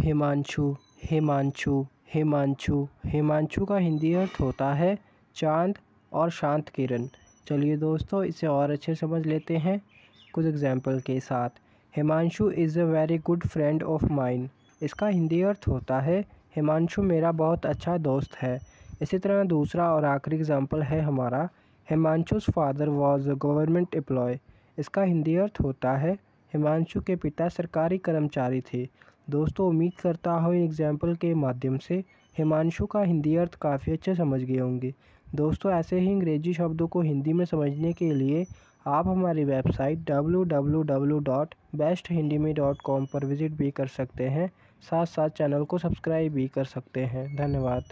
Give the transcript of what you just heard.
हिमांशु हिमांशु हिमांशु। हिमांशु का हिंदी अर्थ होता है चाँद और शांत किरण। चलिए दोस्तों, इसे और अच्छे समझ लेते हैं कुछ एग्ज़ाम्पल के साथ। Himanshu is a very good friend of mine इसका हिंदी अर्थ होता है, हिमांशु मेरा बहुत अच्छा दोस्त है। इसी तरह दूसरा और आखिरी एग्ज़ाम्पल है हमारा Himanshu's father was a government employee इसका हिंदी अर्थ होता है हिमांशु के पिता सरकारी कर्मचारी थे। दोस्तों, उम्मीद करता हूँ इन एग्ज़ाम्पल के माध्यम से हिमांशु का हिंदी अर्थ काफ़ी अच्छे समझ गए होंगे। दोस्तों, ऐसे ही अंग्रेज़ी शब्दों को हिंदी में समझने के लिए आप हमारी वेबसाइट www.besthindimi.com पर विज़िट भी कर सकते हैं। साथ साथ चैनल को सब्सक्राइब भी कर सकते हैं। धन्यवाद।